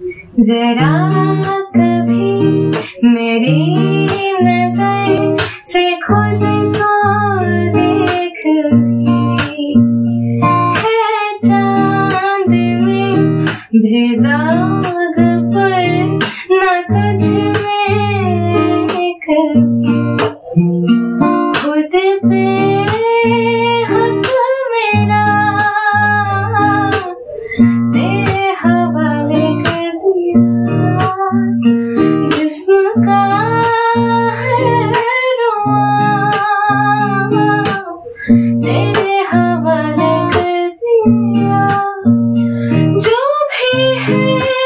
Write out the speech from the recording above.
जरा कभी मेरी नज़र से खुद को देख है चाँद में भेदाग पर न तुझ में कभी भी है